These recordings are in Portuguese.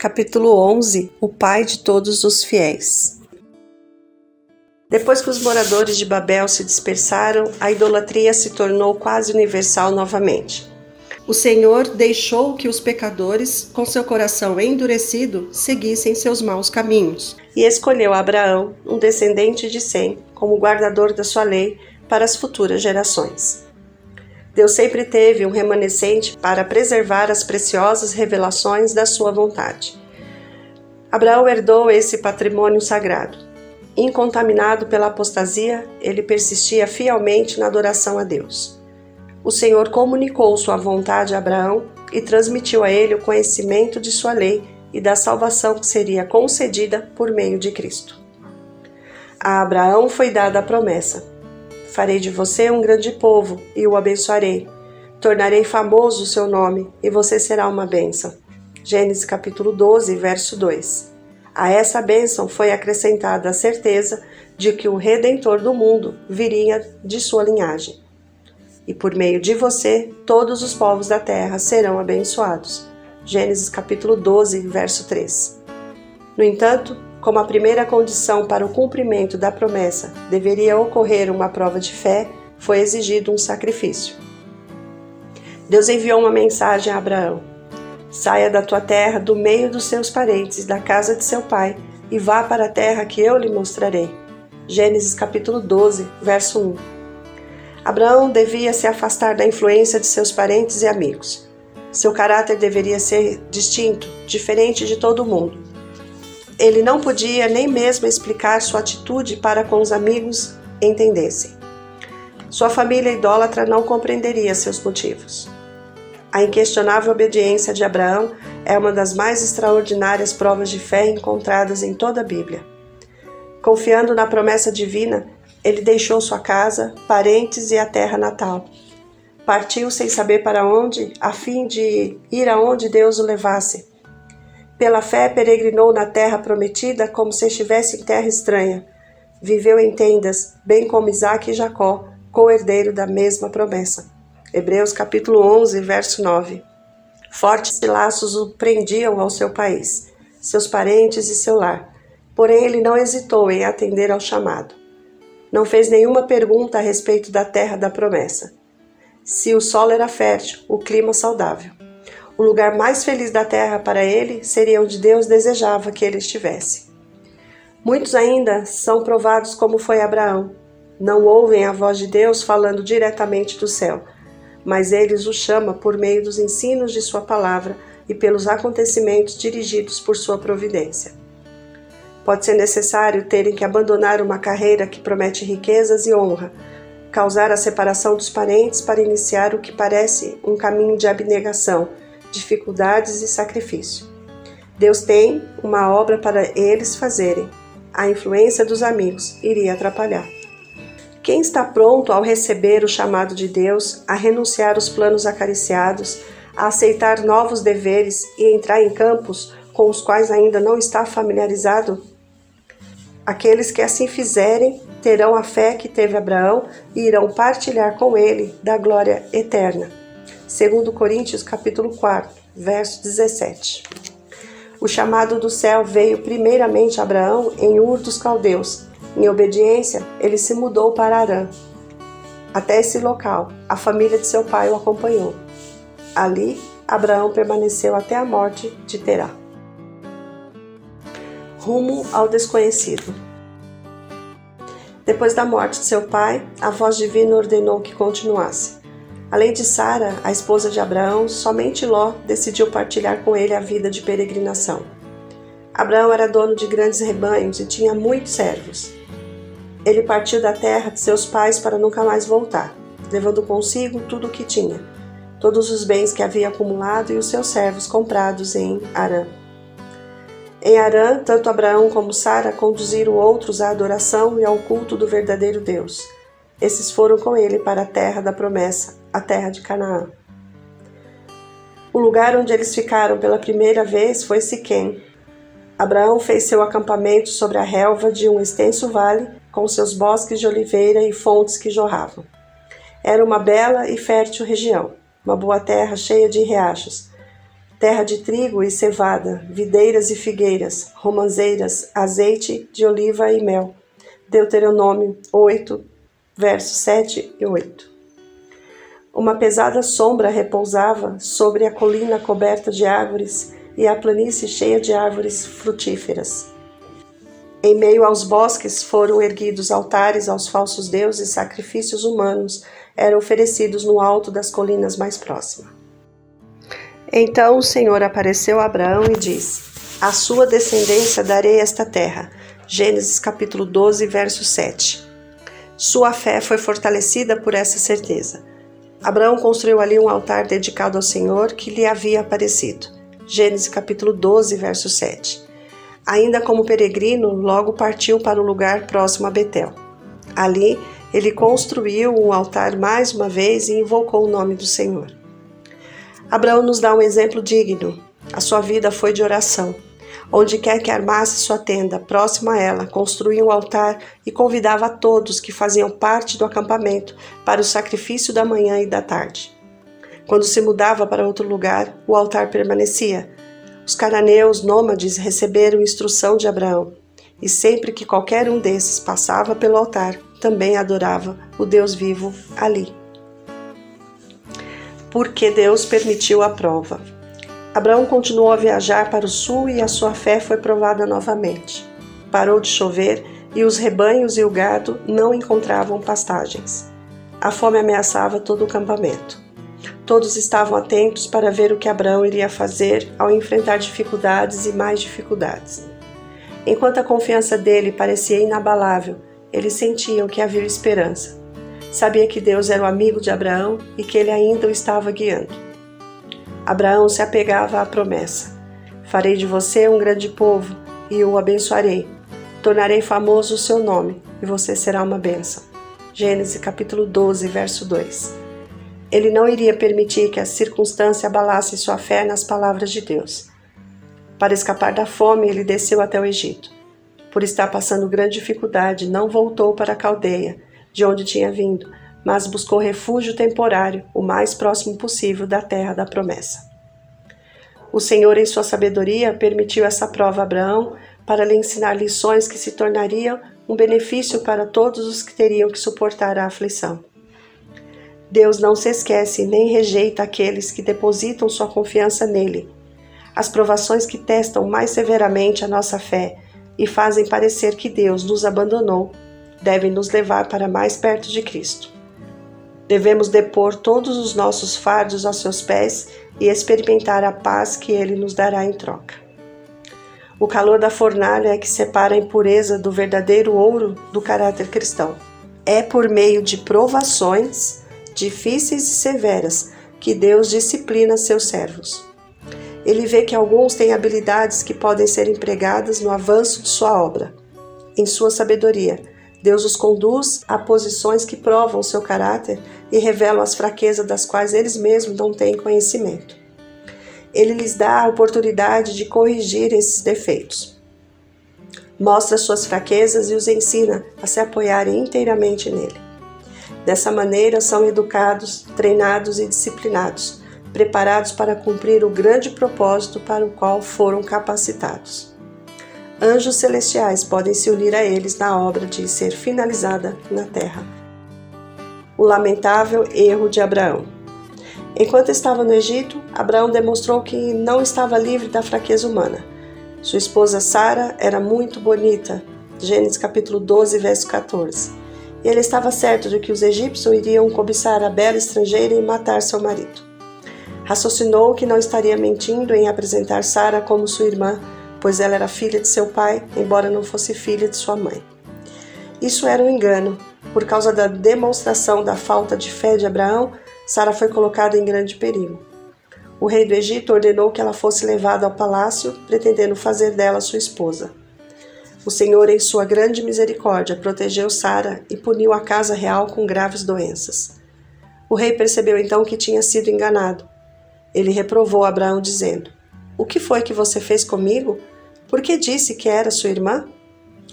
Capítulo 11 O Pai de todos os fiéis. Depois que os moradores de Babel se dispersaram, a idolatria se tornou quase universal novamente. O Senhor deixou que os pecadores, com seu coração endurecido, seguissem seus maus caminhos e escolheu Abraão, um descendente de Sem, como guardador da sua lei para as futuras gerações. Deus sempre teve um remanescente para preservar as preciosas revelações da sua vontade. Abraão herdou esse patrimônio sagrado. Incontaminado pela apostasia, ele persistia fielmente na adoração a Deus. O Senhor comunicou sua vontade a Abraão e transmitiu a ele o conhecimento de sua lei e da salvação que seria concedida por meio de Cristo. A Abraão foi dada a promessa: Farei de você um grande povo e o abençoarei. Tornarei famoso o seu nome e você será uma bênção. Gênesis capítulo 12, verso 2. A essa bênção foi acrescentada a certeza de que o Redentor do mundo viria de sua linhagem. E por meio de você, todos os povos da terra serão abençoados. Gênesis capítulo 12, verso 3. No entanto, como a primeira condição para o cumprimento da promessa deveria ocorrer uma prova de fé, foi exigido um sacrifício. Deus enviou uma mensagem a Abraão: Saia da tua terra, do meio dos seus parentes, da casa de seu pai, e vá para a terra que eu lhe mostrarei. Gênesis capítulo 12, verso 1. Abraão devia se afastar da influência de seus parentes e amigos. Seu caráter deveria ser distinto, diferente de todo mundo ele não podia nem mesmo explicar sua atitude para com os amigos entendessem. Sua família idólatra não compreenderia seus motivos. A inquestionável obediência de Abraão é uma das mais extraordinárias provas de fé encontradas em toda a Bíblia. Confiando na promessa divina, ele deixou sua casa, parentes e a terra natal. Partiu sem saber para onde, a fim de ir aonde Deus o levasse. Pela fé, peregrinou na terra prometida como se estivesse em terra estranha. Viveu em tendas, bem como Isaac e Jacó, co-herdeiro da mesma promessa. Hebreus capítulo 11, verso 9. Fortes laços o prendiam ao seu país, seus parentes e seu lar. Porém, ele não hesitou em atender ao chamado. Não fez nenhuma pergunta a respeito da terra da promessa. Se o solo era fértil, o clima saudável. O lugar mais feliz da terra para ele seria onde Deus desejava que ele estivesse. Muitos ainda são provados como foi Abraão. Não ouvem a voz de Deus falando diretamente do céu, mas eles o chama por meio dos ensinos de sua palavra e pelos acontecimentos dirigidos por sua providência. Pode ser necessário terem que abandonar uma carreira que promete riquezas e honra, causar a separação dos parentes para iniciar o que parece um caminho de abnegação dificuldades e sacrifício. Deus tem uma obra para eles fazerem. A influência dos amigos iria atrapalhar. Quem está pronto ao receber o chamado de Deus, a renunciar os planos acariciados, a aceitar novos deveres e entrar em campos com os quais ainda não está familiarizado? Aqueles que assim fizerem terão a fé que teve Abraão e irão partilhar com ele da glória eterna segundo Coríntios capítulo 4, verso 17. O chamado do céu veio primeiramente a Abraão em Ur dos Caldeus. Em obediência, ele se mudou para Arã. Até esse local, a família de seu pai o acompanhou. Ali, Abraão permaneceu até a morte de Terá. Rumo ao desconhecido. Depois da morte de seu pai, a voz divina ordenou que continuasse. Além de Sara, a esposa de Abraão, somente Ló decidiu partilhar com ele a vida de peregrinação. Abraão era dono de grandes rebanhos e tinha muitos servos. Ele partiu da terra de seus pais para nunca mais voltar, levando consigo tudo o que tinha, todos os bens que havia acumulado e os seus servos comprados em Arã. Em Arã, tanto Abraão como Sara conduziram outros à adoração e ao culto do verdadeiro Deus. Esses foram com ele para a terra da promessa, a terra de Canaã. O lugar onde eles ficaram pela primeira vez foi Siquém. Abraão fez seu acampamento sobre a relva de um extenso vale, com seus bosques de oliveira e fontes que jorravam. Era uma bela e fértil região, uma boa terra cheia de riachos. terra de trigo e cevada, videiras e figueiras, romãzeiras, azeite de oliva e mel. Deuteronômio 8, versos 7 e 8. Uma pesada sombra repousava sobre a colina coberta de árvores e a planície cheia de árvores frutíferas. Em meio aos bosques foram erguidos altares aos falsos deuses, sacrifícios humanos eram oferecidos no alto das colinas mais próximas. Então o Senhor apareceu a Abraão e disse: A sua descendência darei esta terra. Gênesis capítulo 12, verso 7. Sua fé foi fortalecida por essa certeza. Abraão construiu ali um altar dedicado ao Senhor que lhe havia aparecido. Gênesis capítulo 12, verso 7. Ainda como peregrino, logo partiu para um lugar próximo a Betel. Ali, ele construiu um altar mais uma vez e invocou o nome do Senhor. Abraão nos dá um exemplo digno. A sua vida foi de oração. Onde quer que armasse sua tenda, próximo a ela, construía um altar e convidava a todos que faziam parte do acampamento para o sacrifício da manhã e da tarde. Quando se mudava para outro lugar, o altar permanecia. Os cananeus nômades receberam instrução de Abraão, e sempre que qualquer um desses passava pelo altar, também adorava o Deus vivo ali porque Deus permitiu a prova. Abraão continuou a viajar para o sul e a sua fé foi provada novamente. Parou de chover e os rebanhos e o gado não encontravam pastagens. A fome ameaçava todo o campamento. Todos estavam atentos para ver o que Abraão iria fazer ao enfrentar dificuldades e mais dificuldades. Enquanto a confiança dele parecia inabalável, eles sentiam que havia esperança. Sabia que Deus era o amigo de Abraão e que ele ainda o estava guiando. Abraão se apegava à promessa: Farei de você um grande povo e o abençoarei. Tornarei famoso o seu nome e você será uma bênção. Gênesis capítulo 12, verso 2. Ele não iria permitir que a circunstância abalasse sua fé nas palavras de Deus. Para escapar da fome, ele desceu até o Egito. Por estar passando grande dificuldade, não voltou para a Caldeia, de onde tinha vindo, mas buscou refúgio temporário o mais próximo possível da terra da promessa. O Senhor, em sua sabedoria, permitiu essa prova a Abraão para lhe ensinar lições que se tornariam um benefício para todos os que teriam que suportar a aflição. Deus não se esquece nem rejeita aqueles que depositam sua confiança nele. As provações que testam mais severamente a nossa fé e fazem parecer que Deus nos abandonou devem nos levar para mais perto de Cristo. Devemos depor todos os nossos fardos aos seus pés e experimentar a paz que ele nos dará em troca. O calor da fornalha é que separa a impureza do verdadeiro ouro do caráter cristão. É por meio de provações difíceis e severas que Deus disciplina seus servos. Ele vê que alguns têm habilidades que podem ser empregadas no avanço de sua obra. Em sua sabedoria, Deus os conduz a posições que provam seu caráter e revelam as fraquezas das quais eles mesmos não têm conhecimento. Ele lhes dá a oportunidade de corrigir esses defeitos. Mostra suas fraquezas e os ensina a se apoiarem inteiramente nele. Dessa maneira, são educados, treinados e disciplinados, preparados para cumprir o grande propósito para o qual foram capacitados anjos celestiais podem se unir a eles na obra de ser finalizada na terra. O lamentável erro de Abraão. Enquanto estava no Egito, Abraão demonstrou que não estava livre da fraqueza humana. Sua esposa Sara era muito bonita, Gênesis capítulo 12, verso 14. E ele estava certo de que os egípcios iriam cobiçar a bela estrangeira e matar seu marido. Raciocinou que não estaria mentindo em apresentar Sara como sua irmã, pois ela era filha de seu pai, embora não fosse filha de sua mãe. Isso era um engano. Por causa da demonstração da falta de fé de Abraão, Sara foi colocada em grande perigo. O rei do Egito ordenou que ela fosse levada ao palácio, pretendendo fazer dela sua esposa. O Senhor, em sua grande misericórdia, protegeu Sara e puniu a casa real com graves doenças. O rei percebeu então que tinha sido enganado. Ele reprovou Abraão, dizendo: O que foi que você fez comigo? Porque disse que era sua irmã?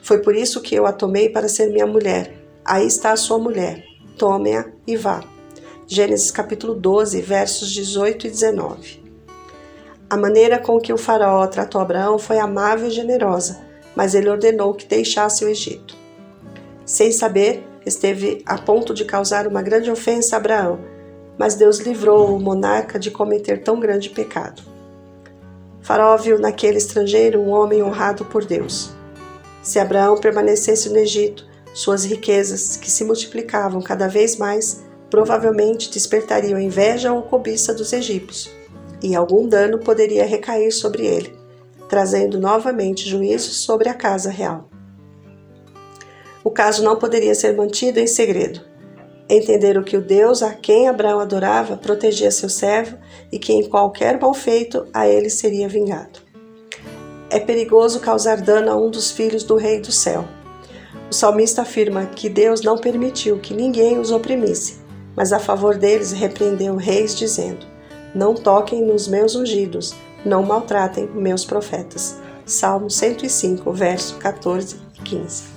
Foi por isso que eu a tomei para ser minha mulher. Aí está a sua mulher. Tome-a e vá. Gênesis capítulo 12, versos 18 e 19. A maneira com que o faraó tratou Abraão foi amável e generosa, mas ele ordenou que deixasse o Egito. Sem saber, esteve a ponto de causar uma grande ofensa a Abraão, mas Deus livrou o monarca de cometer tão grande pecado. Faraó viu naquele estrangeiro um homem honrado por Deus. Se Abraão permanecesse no Egito, suas riquezas, que se multiplicavam cada vez mais, provavelmente despertariam inveja ou cobiça dos egípcios, e algum dano poderia recair sobre ele, trazendo novamente juízo sobre a casa real. O caso não poderia ser mantido em segredo. Entenderam que o Deus a quem Abraão adorava protegia seu servo e que em qualquer mal feito a ele seria vingado. É perigoso causar dano a um dos filhos do Rei do Céu. O salmista afirma que Deus não permitiu que ninguém os oprimisse, mas a favor deles repreendeu reis, dizendo: Não toquem nos meus ungidos, não maltratem meus profetas. Salmo 105, verso 14 e 15.